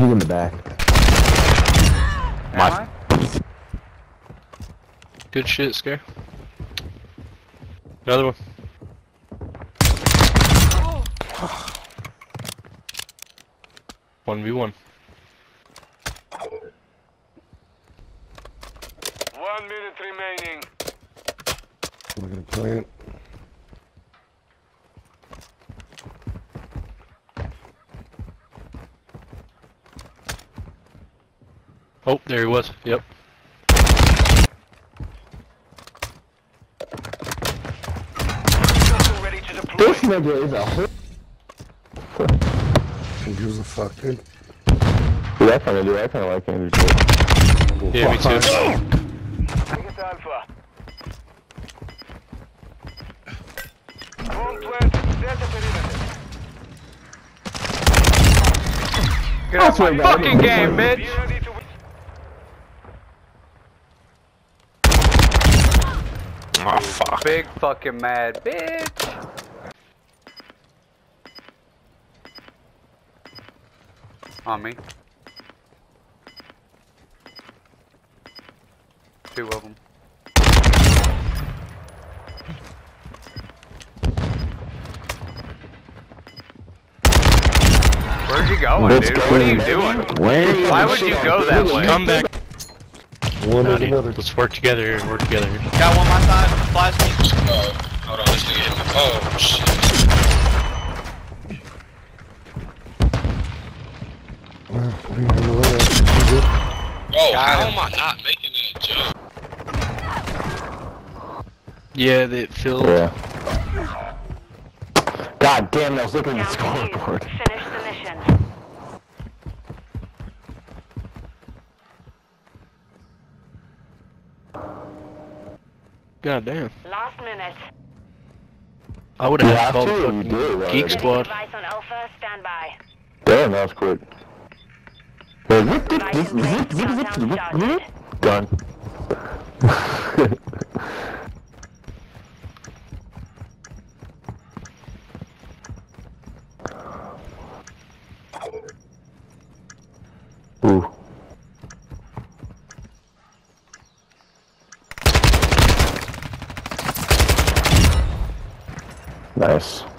He's in the back. My- Good shit, Scare. Another one. One v one. One minute remaining. We're gonna plant. Oh, there he was. Yep. Hostile ready to deploy. This nigga is a whole. He gives a fuck, dude. Dude, I kinda do. I kinda like Andrew too. Yeah, me too. Target Alpha. Bomb plant. Set the perimeter. Get off my fucking game, bitch! Oh, fuck. Big fucking mad bitch! On me. Two of them. Where'd you going, Let's dude? go, What are you doing? Where Why would you go that way? Come back. One and Howdy. another. Let's work together and work together. Got one my side. Flash me. Oh, hold on. This nigga hit me. Oh, shit. Well, we have no way. You good? Bro, Got oh, how am I not making that jump? Yeah, that filled. Yeah. God damn, I was looking at the Down to you. scoreboard. Finish the mission. God damn. Last minute. I would have Yeah, had called I you fucking do, right? Geek Getting Squad. Advice on Alpha, stand by. Damn, that was quick. Hey, Nice.